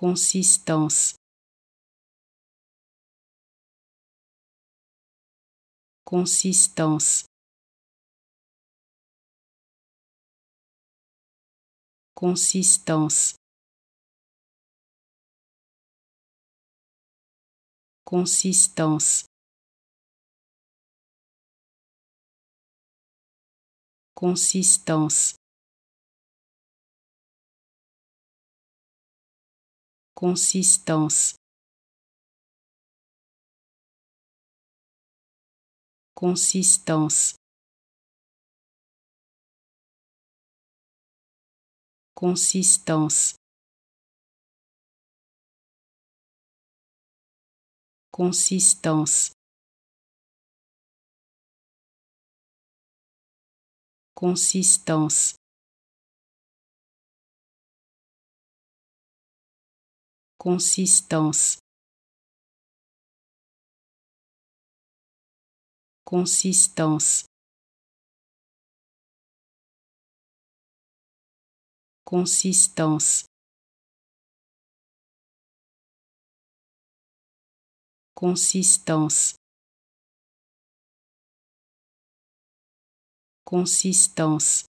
consistance. Consistance. Consistance. Consistance. Consistance consistance. Consistance. Consistance. Consistance. Consistance consistance. Consistance. Consistance. Consistance. Consistance